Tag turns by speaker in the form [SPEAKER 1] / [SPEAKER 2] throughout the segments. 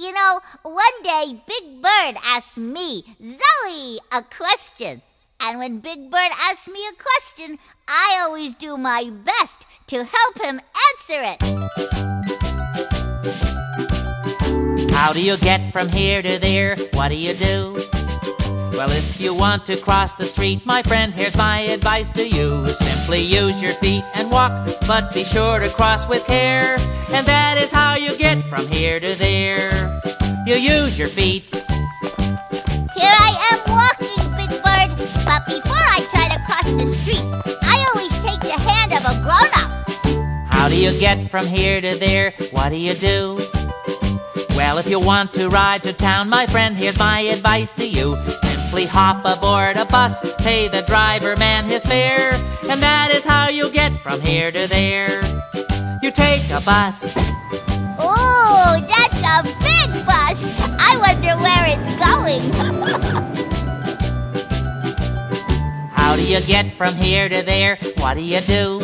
[SPEAKER 1] You know, one day Big Bird asked me, Zoe, a question. And when Big Bird asks me a question, I always do my best to help him answer it.
[SPEAKER 2] How do you get from here to there? What do you do? Well, if you want to cross the street, my friend, here's my advice to you. Simply use your feet and walk, but be sure to cross with care. And that is how you get from here to there. Use your feet.
[SPEAKER 1] Here I am walking, Big Bird. But before I try to cross the street, I always take the hand of a grown up.
[SPEAKER 2] How do you get from here to there? What do you do? Well, if you want to ride to town, my friend, here's my advice to you. Simply hop aboard a bus, pay the driver man his fare, and that is how you get from here to there. You take a bus. Do you get from here to there? What do you do?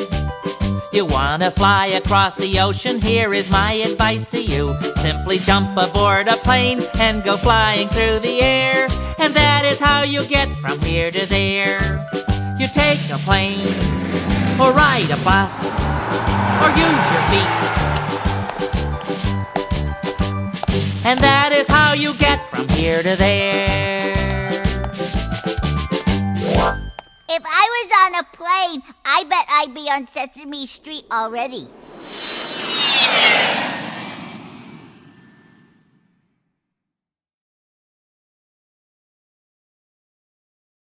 [SPEAKER 2] You wanna fly across the ocean? Here is my advice to you. Simply jump aboard a plane and go flying through the air. And that is how you get from here to there. You take a plane, or ride a bus, or use your feet. And that is how you get from here to there.
[SPEAKER 1] I was on a plane, I bet I'd be on Sesame Street already.